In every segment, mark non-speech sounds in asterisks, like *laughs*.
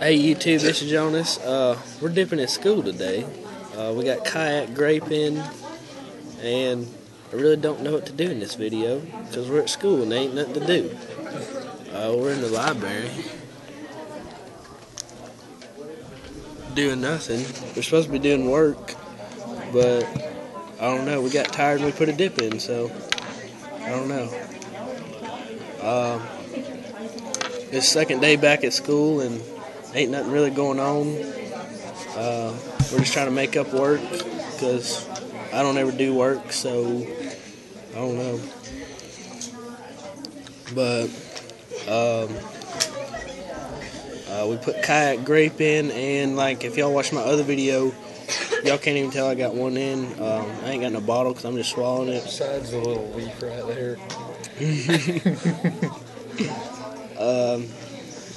Hey YouTube, this is Jonas. Uh, we're dipping at school today. Uh, we got kayak graping, and I really don't know what to do in this video because we're at school and there ain't nothing to do. Uh, we're in the library doing nothing. We're supposed to be doing work, but I don't know. We got tired and we put a dip in, so I don't know. Um, it's second day back at school and ain't nothing really going on. Uh, we're just trying to make up work because I don't ever do work, so I don't know. But um, uh, we put kayak grape in, and like if y'all watch my other video, y'all can't even tell I got one in. Um, I ain't got no bottle because I'm just swallowing it. Besides the little leaf right there. *laughs* um,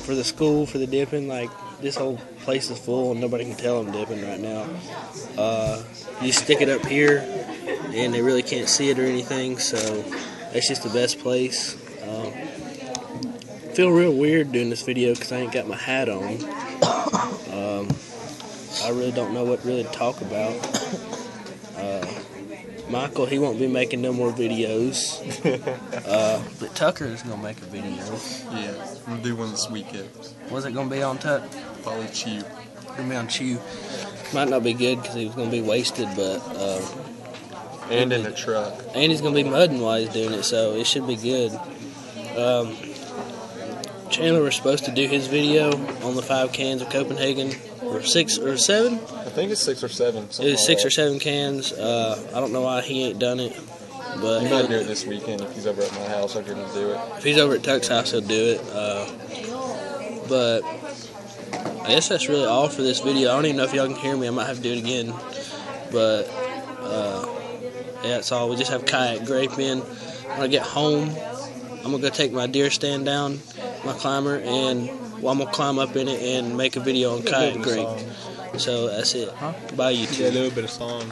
for the school for the dipping, like this whole place is full and nobody can tell I'm dipping right now. Uh, you stick it up here and they really can't see it or anything, so that's just the best place. Um, feel real weird doing this video because I ain't got my hat on. Um, I really don't know what really to talk about. Uh, Michael, he won't be making no more videos. Uh, *laughs* but Tucker is gonna make a video. Yeah, I'm gonna do one this weekend. Was it gonna be on Tuck? Probably chew. Gonna be on Chew. Might not be good because he was gonna be wasted, but uh, And in the truck. and he's gonna be mudding while he's doing it, so it should be good. Um, Chandler was supposed to do his video on the five cans of Copenhagen, or six or seven. I think it's six or seven. It was six or seven cans. Uh, I don't know why he ain't done it, but He might do it this weekend if he's over at my house. I'll get him to do it. if he's over at Tuck's house, he'll do it. Uh, but I guess that's really all for this video. I don't even know if y'all can hear me. I might have to do it again. But uh, yeah, that's all. We just have kayak grape in. When I get home, I'm gonna go take my deer stand down, my climber, and well, I'm gonna climb up in it and make a video on kayak grape. So that's it. Bye YouTube. A little bit of song.